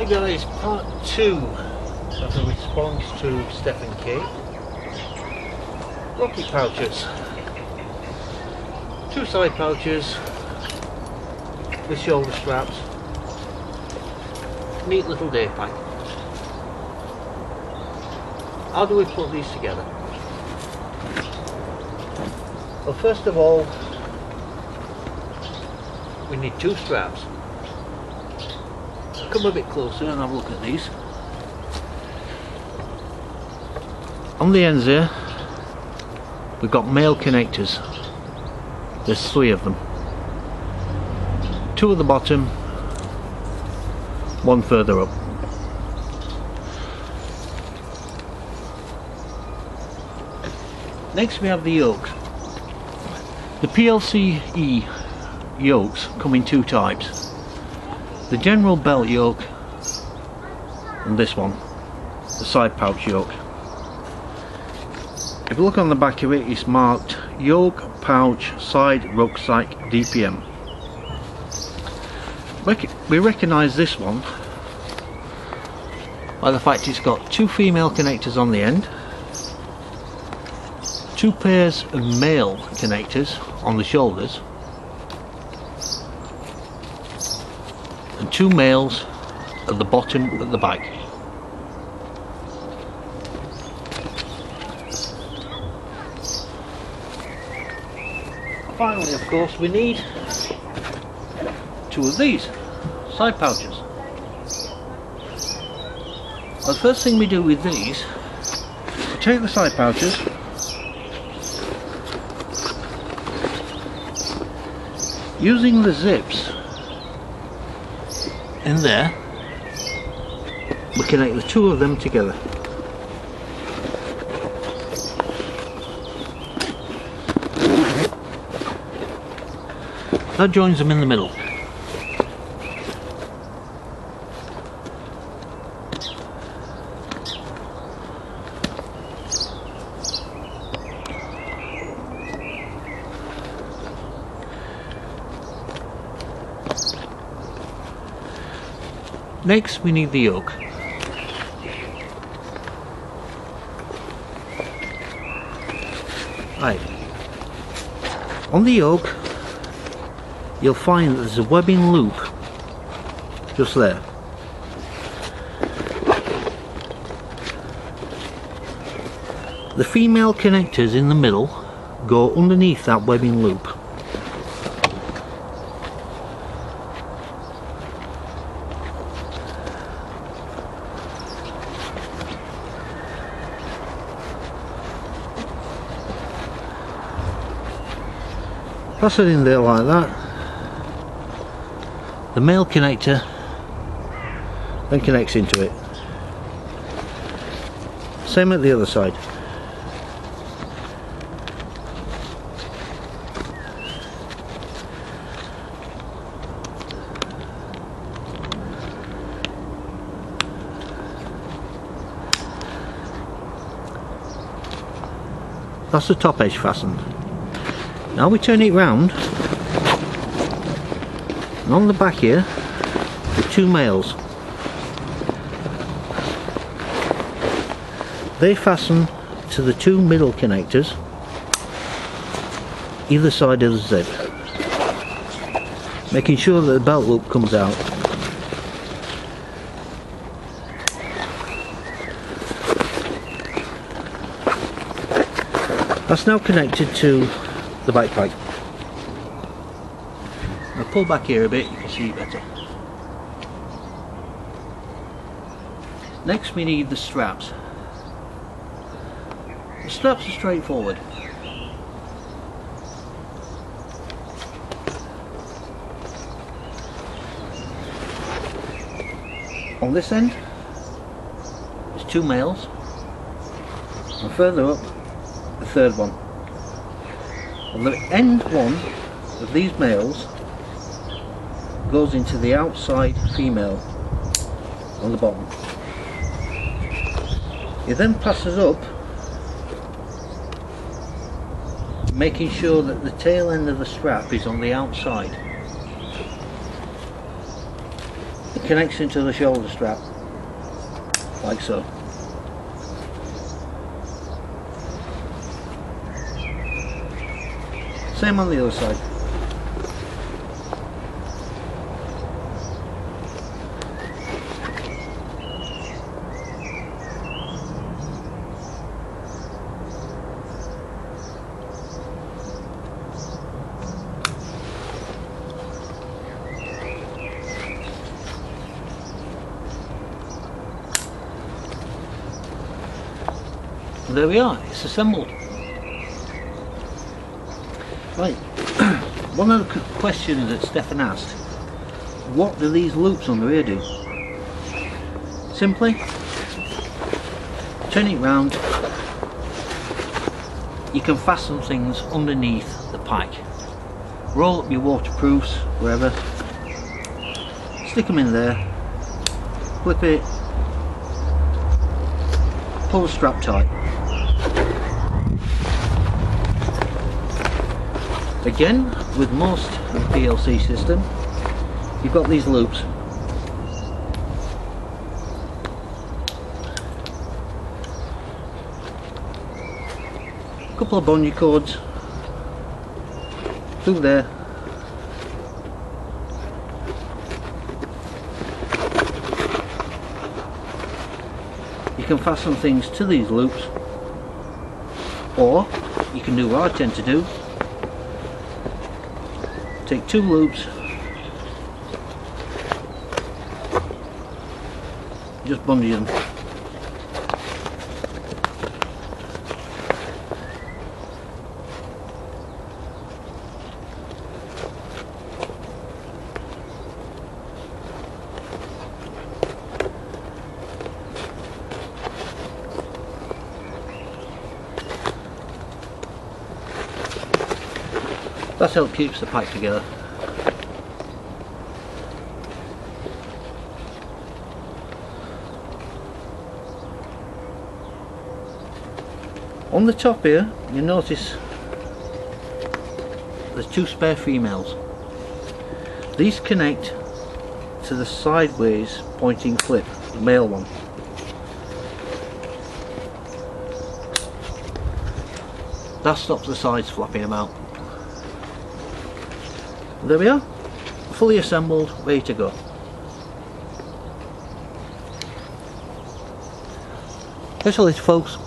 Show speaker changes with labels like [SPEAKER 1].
[SPEAKER 1] Hey guys, part two of the response to Steffen K. Rocket pouches. Two side pouches with shoulder straps. Neat little day pack. How do we put these together? Well first of all we need two straps. Come a bit closer and have a look at these. On the ends here we've got male connectors. There's three of them. Two at the bottom, one further up. Next we have the yokes. The PLCE yokes come in two types. The general belt yoke and this one, the side pouch yoke. If you look on the back of it, it's marked yoke, pouch, side, rucksack, DPM. We recognise this one by the fact it's got two female connectors on the end, two pairs of male connectors on the shoulders, two males at the bottom at the back. Finally, of course, we need two of these side pouches. Well, the first thing we do with these, we take the side pouches, using the zips in there, we connect the two of them together. That joins them in the middle. Next we need the yoke. Right. On the yoke you'll find there's a webbing loop just there. The female connectors in the middle go underneath that webbing loop. Pass it in there like that. The male connector then connects into it. Same at the other side. That's the top edge fastened. Now we turn it round. And on the back here the two males. They fasten to the two middle connectors either side of the zip making sure that the belt loop comes out. That's now connected to the I'll pull back here a bit, you can see better. Next we need the straps. The straps are straightforward. On this end, there's two males, and further up, the third one. On the end one of these males goes into the outside female on the bottom. It then passes up making sure that the tail end of the strap is on the outside. It connects into the shoulder strap like so same on the other side there we are, it's assembled. Right, one of the questions that Steffen asked, what do these loops on the rear do? Simply, turn it round, you can fasten things underneath the pike. Roll up your waterproofs, wherever, stick them in there, clip it, pull the strap tight. Again, with most PLC system, you've got these loops. A couple of bungee cords through there. You can fasten things to these loops or you can do what I tend to do take two loops. Just bungee them That's how it keeps the pipe together. On the top here, you notice there's two spare females. These connect to the sideways pointing clip, the male one. That stops the sides flapping about there we are. Fully assembled ready to go. That's all it folks